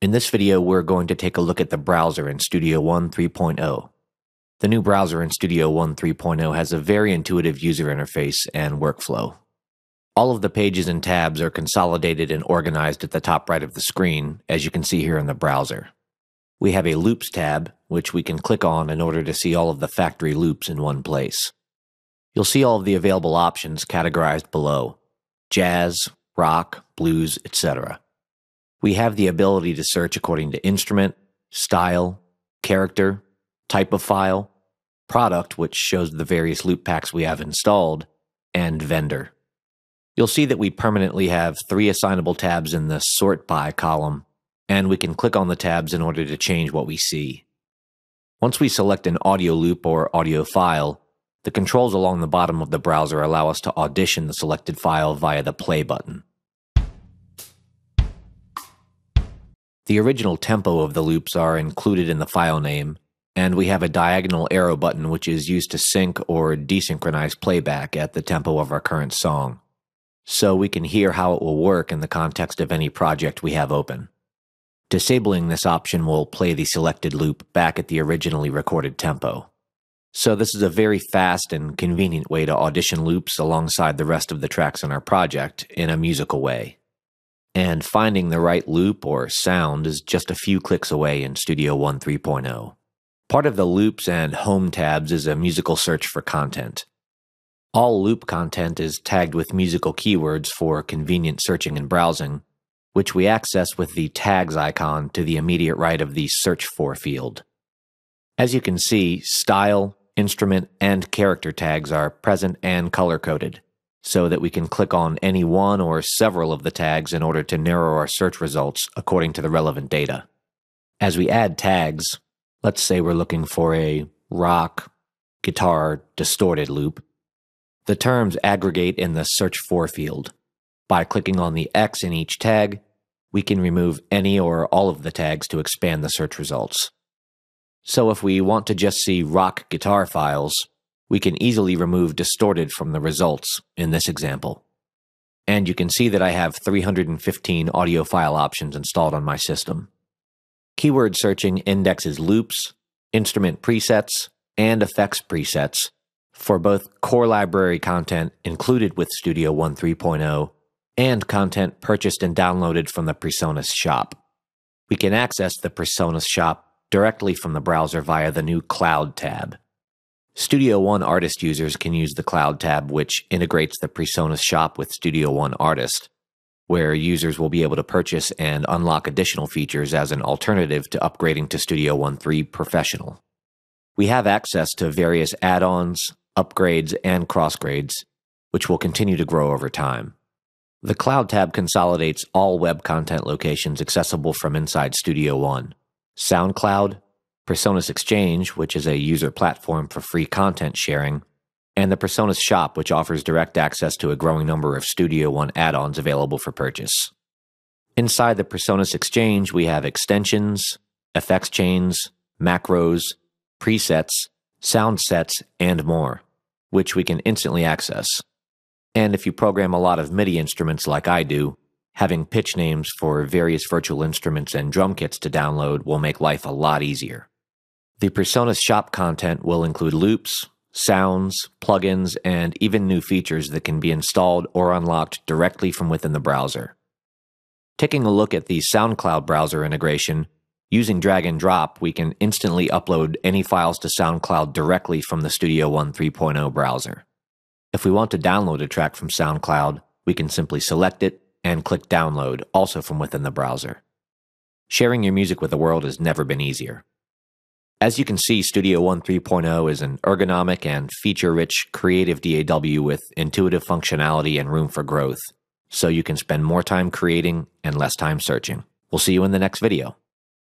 In this video, we're going to take a look at the browser in Studio One 3.0. The new browser in Studio One 3.0 has a very intuitive user interface and workflow. All of the pages and tabs are consolidated and organized at the top right of the screen, as you can see here in the browser. We have a Loops tab, which we can click on in order to see all of the factory loops in one place. You'll see all of the available options categorized below jazz, rock, blues, etc. We have the ability to search according to instrument, style, character, type of file, product, which shows the various loop packs we have installed, and vendor. You'll see that we permanently have three assignable tabs in the Sort By column, and we can click on the tabs in order to change what we see. Once we select an audio loop or audio file, the controls along the bottom of the browser allow us to audition the selected file via the play button. The original tempo of the loops are included in the file name, and we have a diagonal arrow button which is used to sync or desynchronize playback at the tempo of our current song. So we can hear how it will work in the context of any project we have open. Disabling this option will play the selected loop back at the originally recorded tempo. So this is a very fast and convenient way to audition loops alongside the rest of the tracks in our project in a musical way and finding the right loop or sound is just a few clicks away in Studio One 3.0. Part of the loops and home tabs is a musical search for content. All loop content is tagged with musical keywords for convenient searching and browsing, which we access with the tags icon to the immediate right of the search for field. As you can see, style, instrument, and character tags are present and color coded so that we can click on any one or several of the tags in order to narrow our search results according to the relevant data. As we add tags, let's say we're looking for a rock, guitar, distorted loop, the terms aggregate in the search for field. By clicking on the X in each tag, we can remove any or all of the tags to expand the search results. So if we want to just see rock guitar files, we can easily remove distorted from the results in this example. And you can see that I have 315 audio file options installed on my system. Keyword searching indexes loops, instrument presets, and effects presets for both core library content included with Studio One 3.0 and content purchased and downloaded from the PreSonus shop. We can access the PreSonus shop directly from the browser via the new Cloud tab. Studio One Artist users can use the Cloud tab, which integrates the PreSonus shop with Studio One Artist, where users will be able to purchase and unlock additional features as an alternative to upgrading to Studio One 3 Professional. We have access to various add ons, upgrades, and crossgrades, which will continue to grow over time. The Cloud tab consolidates all web content locations accessible from inside Studio One SoundCloud, PreSonus Exchange, which is a user platform for free content sharing, and the PreSonus Shop, which offers direct access to a growing number of Studio One add ons available for purchase. Inside the PreSonus Exchange, we have extensions, effects chains, macros, presets, sound sets, and more, which we can instantly access. And if you program a lot of MIDI instruments like I do, having pitch names for various virtual instruments and drum kits to download will make life a lot easier. The PreSonus shop content will include loops, sounds, plugins, and even new features that can be installed or unlocked directly from within the browser. Taking a look at the SoundCloud browser integration, using drag and drop, we can instantly upload any files to SoundCloud directly from the Studio One 3.0 browser. If we want to download a track from SoundCloud, we can simply select it and click download, also from within the browser. Sharing your music with the world has never been easier. As you can see, Studio One 3.0 is an ergonomic and feature rich creative DAW with intuitive functionality and room for growth, so you can spend more time creating and less time searching. We'll see you in the next video.